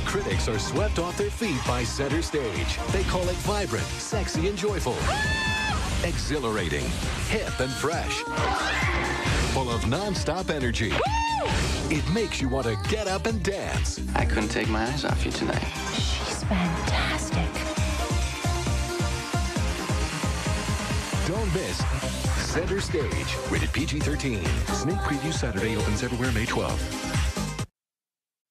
critics are swept off their feet by Center Stage. They call it vibrant, sexy, and joyful. Exhilarating, hip, and fresh. Full of non-stop energy. It makes you want to get up and dance. I couldn't take my eyes off you tonight. She's fantastic. Don't miss Center Stage. Rated PG-13. Sneak preview Saturday opens everywhere May 12th.